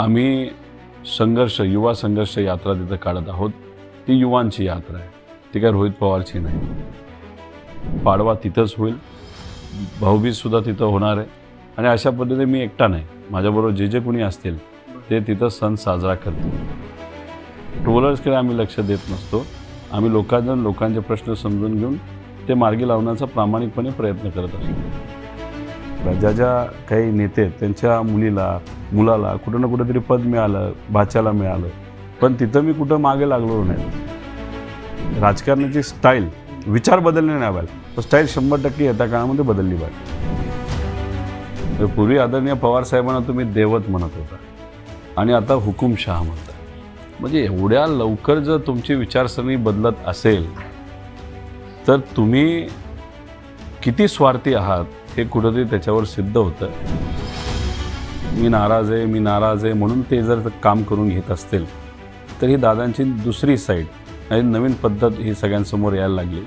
आम्ही संघर्ष युवा संघर्ष यात्रा तिथं काढत आहोत. ती युवांची यात्रा आहे. ती काय रोहित पवारची नाही. पाडवा तिथंच होईल. भाऊबीजसुद्धा तिथं होणार आहे. आणि अशा पद्धतीने मी एकटा नाही. माझ्याबरोबर जे जे कोणी असतील ते तिथं सण साजरा करतील. ट्रोलर्सकडे आम्ही लक्ष देत नसतो. आम्ही लोकांना लोकांचे प्रश्न समजून घेऊन ते मार्गी लावण्याचा प्रामाणिकपणे प्रयत्न करत असतो. ज्या ज्या काही नेते त्यांच्या मुलीला मुलाला कुठं ना कुठं तरी पद मिळालं भाच्याला मिळालं. पण तिथं मी कुठं मागे लागलो नाही. राजकारणाची स्टाईल विचार बदलणे नाही पाहिजे स्टाईल शंभर टक्के येत्या काळामध्ये बदलली पाहिजे तर पूर्वी आदरणीय पवार साहेबांना तुम्ही देवत म्हणत होता. आणि आता हुकुमशहा म्हणता म्हणजे एवढ्या लवकर जर तुमची विचारसरणी बदलत असेल तर तुम्ही किती स्वार्थी आहात हे कुठंतरी त्याच्यावर सिद्ध होतं. मी नाराज आहे मी नाराज आहे म्हणून ते जर काम करून घेत असतील तर ही दादांची दुसरी साईड आणि म्हणजे नवीन पद्धत ही सगळ्यांसमोर यायला लागली.